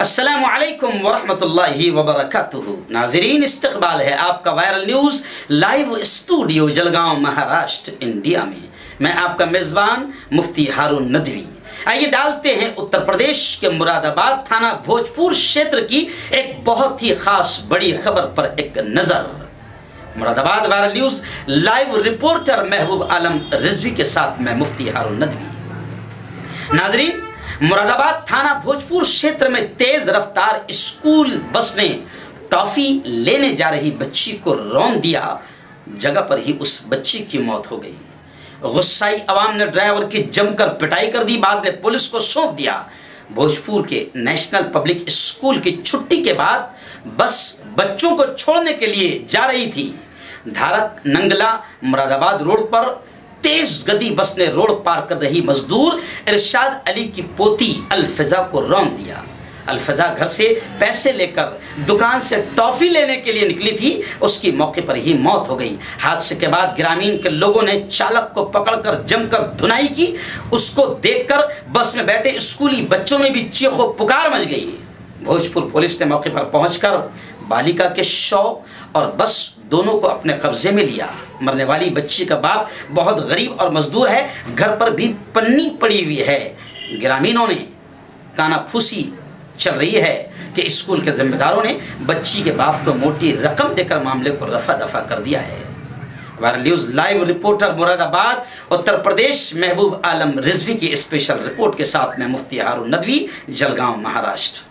السلام علیکم ورحمۃ اللہ وبرکاتہ۔ ناظرین، استقبال ہے آپ کا viral news live studio Jalgaon Maharashtra, India میں۔ میں آپ کا میزبان مفتی ہارون ندوی۔ آئیے ڈالتے ہیں اتر پردیش کے مراد آباد تھانہ بھوجپور شیتر کی ایک بہت ہی خاص بڑی خبر پر ایک نظر۔ مراد آباد viral news live reporter Mehboob Alam Rizvi کے ساتھ میں مفتی ہارون ندوی۔ ناظرین مراد آباد تھانہ بھوجپور شیتر میں تیز رفتار اسکول بس نے ٹافی لینے جا رہی بچی کو رون دیا۔ جگہ پر ہی اس بچی کی موت ہو گئی۔ غصائی عوام نے ڈرائیور کی جم کر پٹائی کر دی۔ بعد میں پولیس کو سونپ دیا۔ بھوجپور کے نیشنل پبلک اسکول کی چھٹی کے بعد بس بچوں کو چھوڑنے کے لیے جا رہی تھی۔ دھارک ننگلا مراد آباد روڈ پر تیز گدی بس نے روڈ پار کر رہی مزدور ارشاد علی کی پوتی الفضا کو رون دیا۔ الفضا گھر سے پیسے لے کر دکان سے ٹافی لینے کے لیے نکلی تھی، اس کی موقع پر ہی موت ہو گئی۔ حادثے کے بعد گرامین کے لوگوں نے چالک کو پکڑ کر جم کر دھنائی کی۔ اس کو دیکھ کر بس میں بیٹھے اسکولی بچوں میں بھی چیخ و پکار مچ گئی۔ بھوجپور پولیس نے موقع پر پہنچ کر بالکا کے شو اور بس دونوں کو اپنے قبضے میں لیا مرنے والی بچی کا باپ بہت غریب اور مزدور ہے گھر پر بھی پنی پڑی ہوئی ہے گرامینوں نے کانا پھوسی چل رہی ہے کہ اسکول کے ذمہ داروں نے بچی کے باپ کو موٹی رقم دے کر معاملے کو رفع دفع کر دیا ہے viral news live reporter Moradabad Uttar Pradesh Mehboob Alam Rizvi کی اسپیشل رپورٹ کے ساتھ میں مفتی ہارون ندوی جلگاؤں مہاراشٹر